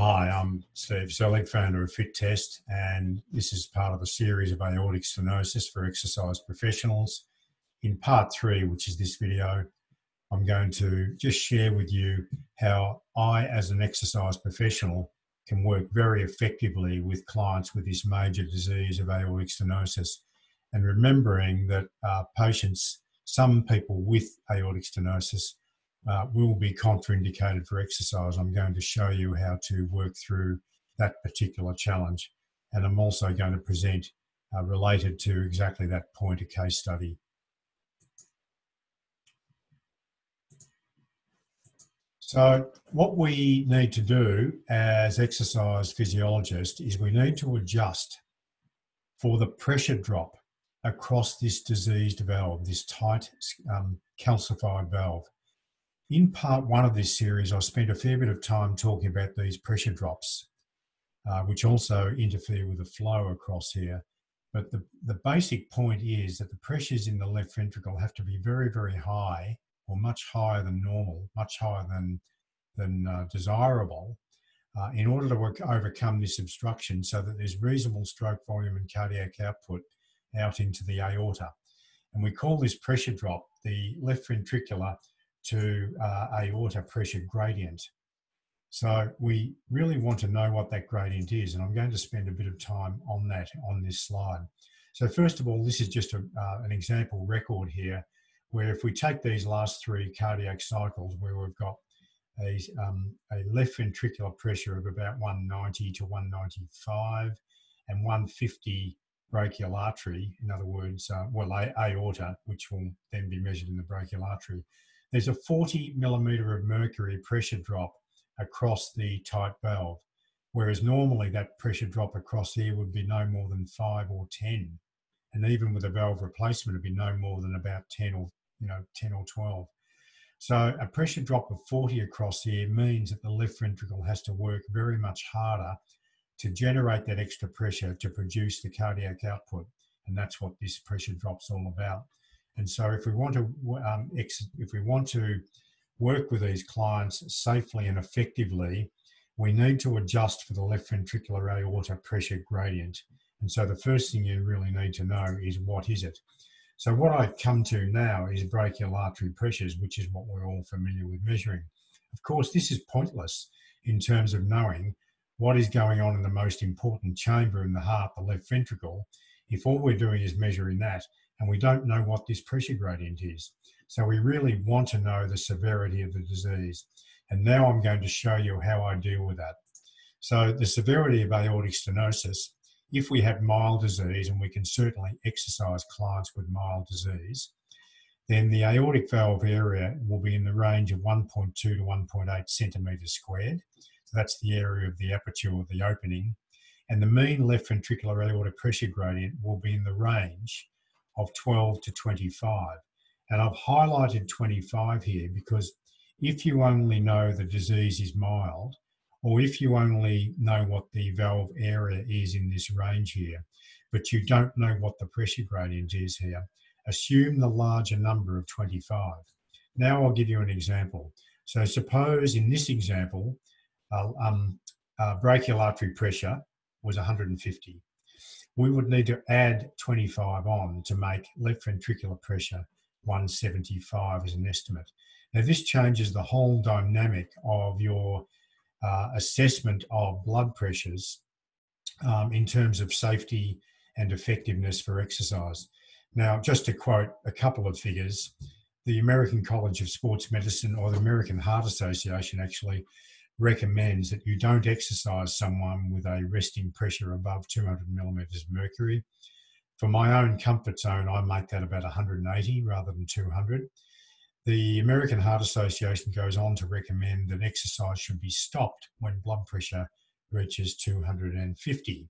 Hi, I'm Steve Selig, founder of Fit Test, and this is part of a series of aortic stenosis for exercise professionals. In part three, which is this video, I'm going to just share with you how I, as an exercise professional, can work very effectively with clients with this major disease of aortic stenosis. And remembering that uh, patients, some people with aortic stenosis, uh, will be contraindicated for exercise. I'm going to show you how to work through that particular challenge. And I'm also going to present uh, related to exactly that point a case study. So what we need to do as exercise physiologists is we need to adjust for the pressure drop across this diseased valve, this tight um, calcified valve. In part one of this series, I spent a fair bit of time talking about these pressure drops, uh, which also interfere with the flow across here. But the, the basic point is that the pressures in the left ventricle have to be very, very high or much higher than normal, much higher than, than uh, desirable, uh, in order to work, overcome this obstruction so that there's reasonable stroke volume and cardiac output out into the aorta. And we call this pressure drop the left ventricular to uh, aorta pressure gradient. So we really want to know what that gradient is, and I'm going to spend a bit of time on that on this slide. So first of all, this is just a, uh, an example record here, where if we take these last three cardiac cycles, where we've got a, um, a left ventricular pressure of about 190 to 195 and 150 brachial artery, in other words, uh, well, aorta, which will then be measured in the brachial artery there's a 40 millimeter of mercury pressure drop across the tight valve, whereas normally that pressure drop across here would be no more than five or 10. And even with a valve replacement, it'd be no more than about 10 or, you know, 10 or 12. So a pressure drop of 40 across here means that the left ventricle has to work very much harder to generate that extra pressure to produce the cardiac output. And that's what this pressure drop's all about. And so, if we want to, um, if we want to work with these clients safely and effectively, we need to adjust for the left ventricular aorta pressure gradient. And so, the first thing you really need to know is what is it. So, what I've come to now is brachial artery pressures, which is what we're all familiar with measuring. Of course, this is pointless in terms of knowing what is going on in the most important chamber in the heart, the left ventricle, if all we're doing is measuring that and we don't know what this pressure gradient is. So we really want to know the severity of the disease. And now I'm going to show you how I deal with that. So the severity of aortic stenosis, if we have mild disease, and we can certainly exercise clients with mild disease, then the aortic valve area will be in the range of 1.2 to 1.8 centimetres squared. So that's the area of the aperture the opening. And the mean left ventricular aortic pressure gradient will be in the range of 12 to 25. And I've highlighted 25 here because if you only know the disease is mild, or if you only know what the valve area is in this range here, but you don't know what the pressure gradient is here, assume the larger number of 25. Now I'll give you an example. So suppose in this example, uh, um, uh, brachial artery pressure was 150 we would need to add 25 on to make left ventricular pressure 175 as an estimate. Now, this changes the whole dynamic of your uh, assessment of blood pressures um, in terms of safety and effectiveness for exercise. Now, just to quote a couple of figures, the American College of Sports Medicine or the American Heart Association actually recommends that you don't exercise someone with a resting pressure above 200 millimeters mercury. For my own comfort zone, I make that about 180 rather than 200. The American Heart Association goes on to recommend that exercise should be stopped when blood pressure reaches 250.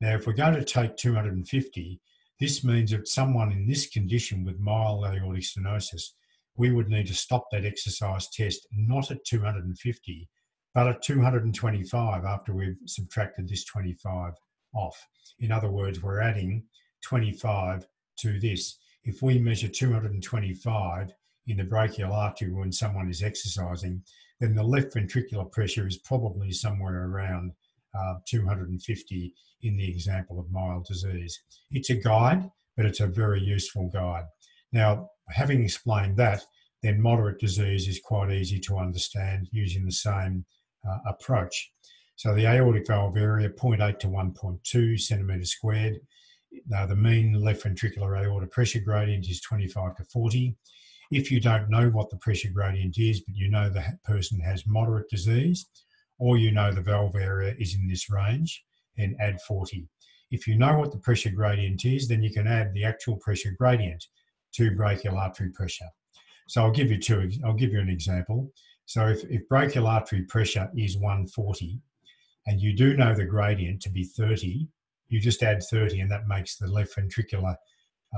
Now, if we're going to take 250, this means that someone in this condition with mild aortic stenosis, we would need to stop that exercise test not at 250, but at 225 after we've subtracted this 25 off. In other words, we're adding 25 to this. If we measure 225 in the brachial artery when someone is exercising, then the left ventricular pressure is probably somewhere around uh, 250 in the example of mild disease. It's a guide, but it's a very useful guide. Now, having explained that, then moderate disease is quite easy to understand using the same uh, approach. So the aortic valve area, 0.8 to 1.2 centimetres squared. Now the mean left ventricular aorta pressure gradient is 25 to 40. If you don't know what the pressure gradient is, but you know the person has moderate disease, or you know the valve area is in this range, then add 40. If you know what the pressure gradient is, then you can add the actual pressure gradient to brachial artery pressure. So I'll give you two. I'll give you an example. So if, if brachial artery pressure is 140, and you do know the gradient to be 30, you just add 30, and that makes the left ventricular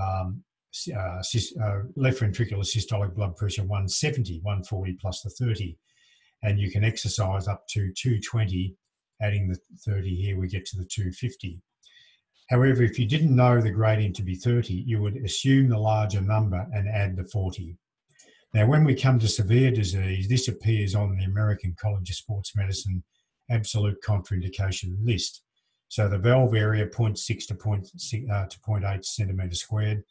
um, uh, uh, left ventricular systolic blood pressure 170, 140 plus the 30, and you can exercise up to 220. Adding the 30 here, we get to the 250. However, if you didn't know the gradient to be 30, you would assume the larger number and add the 40. Now, when we come to severe disease, this appears on the American College of Sports Medicine absolute contraindication list. So the valve area 0.6 to, 0.6, uh, to 0.8 centimetre squared,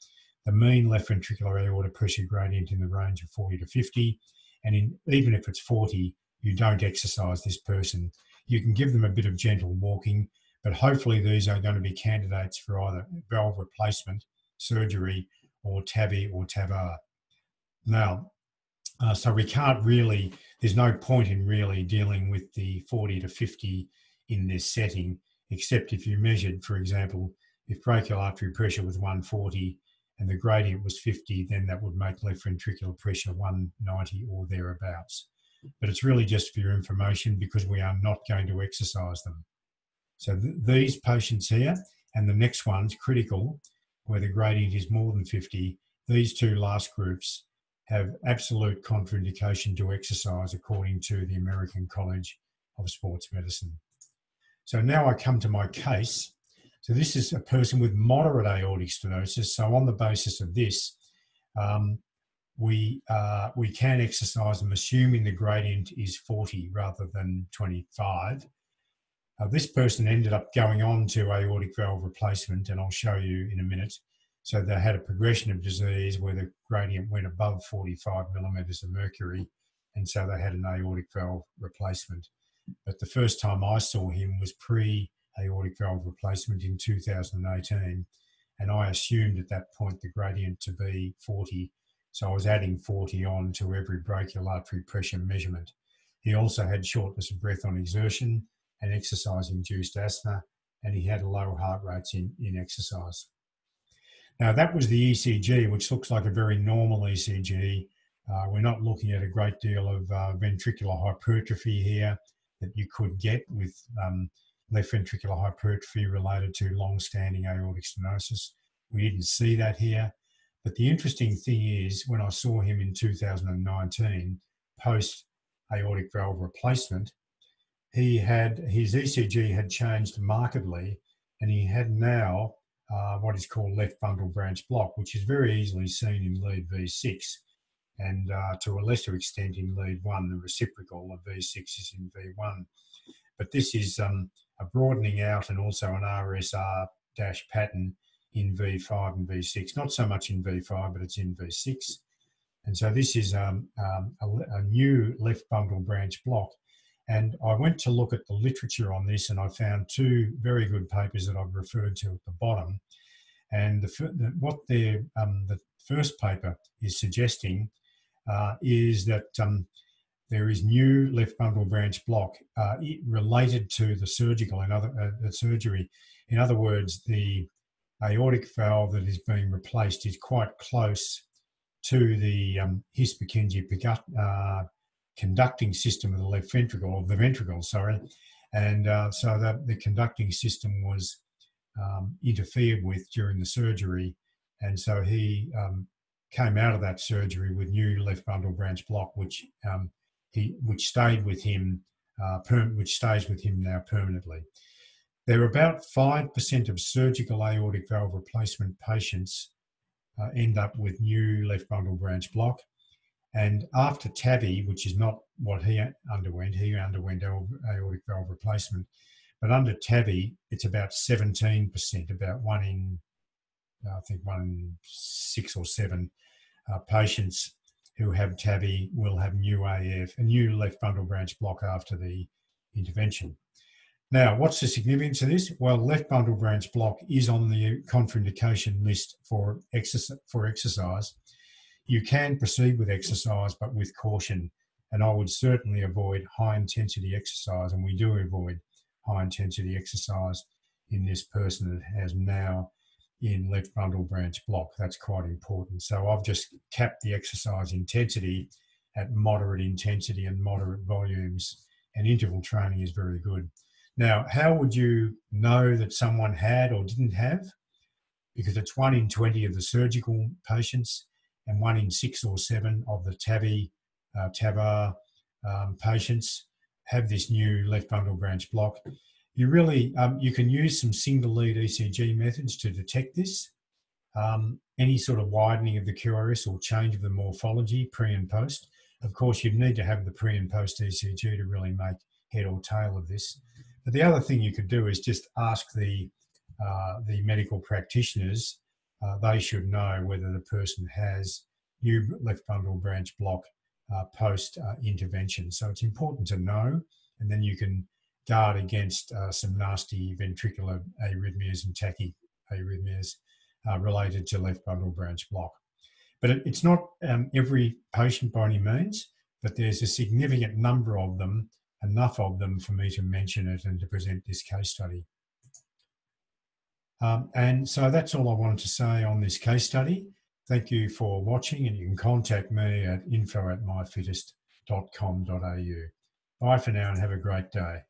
the mean left ventricular aorta pressure gradient in the range of 40 to 50, and in, even if it's 40, you don't exercise this person. You can give them a bit of gentle walking, but hopefully these are going to be candidates for either valve replacement, surgery, or TAVI or TAVR. Now, uh, so we can't really, there's no point in really dealing with the 40 to 50 in this setting, except if you measured, for example, if brachial artery pressure was 140 and the gradient was 50, then that would make left ventricular pressure 190 or thereabouts. But it's really just for your information because we are not going to exercise them. So th- these patients here and the next one's critical, where the gradient is more than 50, these two last groups have absolute contraindication to exercise according to the American College of Sports Medicine. So now I come to my case. So this is a person with moderate aortic stenosis. So on the basis of this, um, we uh, we can exercise them assuming the gradient is 40 rather than 25. Uh, this person ended up going on to aortic valve replacement, and I'll show you in a minute. So they had a progression of disease where the gradient went above 45 millimeters of mercury, and so they had an aortic valve replacement. But the first time I saw him was pre aortic valve replacement in 2018, and I assumed at that point the gradient to be 40. So I was adding 40 on to every brachial artery pressure measurement. He also had shortness of breath on exertion and exercise induced asthma, and he had low heart rates in, in exercise. Now, that was the ECG, which looks like a very normal ECG. Uh, we're not looking at a great deal of uh, ventricular hypertrophy here that you could get with um, left ventricular hypertrophy related to long standing aortic stenosis. We didn't see that here. But the interesting thing is, when I saw him in 2019, post aortic valve replacement, he had his ECG had changed markedly, and he had now uh, what is called left bundle branch block, which is very easily seen in lead V6, and uh, to a lesser extent in lead one, the reciprocal of V6 is in V1. But this is um, a broadening out and also an RSR dash pattern in V5 and V6. Not so much in V5, but it's in V6. And so this is um, um, a, a, new left bundle branch block. And I went to look at the literature on this, and I found two very good papers that I've referred to at the bottom. And the, the, what um, the first paper is suggesting uh, is that um, there is new left bundle branch block uh, related to the surgical and other uh, the surgery. In other words, the aortic valve that is being replaced is quite close to the um, His-Purkinje uh, conducting system of the left ventricle, of the ventricle, sorry. And uh, so that the conducting system was um, interfered with during the surgery. And so he um, came out of that surgery with new left bundle branch block, which um, he which stayed with him, uh, per, which stays with him now permanently. There are about five percent of surgical aortic valve replacement patients uh, end up with new left bundle branch block, And after TAVI, which is not what he underwent, he underwent aortic valve replacement, but under TAVI, it's about 17%, about one in, I think, one in six or seven uh, patients who have TAVI will have new AF, a new left bundle branch block after the intervention. Now, what's the significance of this? Well, left bundle branch block is on the contraindication list for. For exercise. You can proceed with exercise, but with caution. And I would certainly avoid high intensity exercise, and we do avoid high intensity exercise in this person that has now in left bundle branch block. That's quite important. So I've just capped the exercise intensity at moderate intensity and moderate volumes, and interval training is very good. Now, how would you know that someone had or didn't have? Because it's one in 20 of the surgical patients and one in six or seven of the TAVI, uh, TAVR um, patients have this new left bundle branch block you really um, you can use some single lead ECG methods to detect this. Um, any sort of widening of the QRS or change of the morphology pre and post. Of course, you'd need to have the pre and post ECG to really make head or tail of this. But the other thing you could do is just ask the uh, the medical practitioners. Uh, they should know whether the person has new left bundle branch block uh, post uh, intervention. So it's important to know, and then you can guard against uh, some nasty ventricular arrhythmias and tachyarrhythmias uh, related to left bundle branch block. But it, it's not um, every patient by any means, but there's a significant number of them, enough of them for me to mention it and to present this case study. Um, and so that's all I wanted to say on this case study. Thank you for watching, and you can contact me at info at myfittest.com.au. Bye for now and have a great day.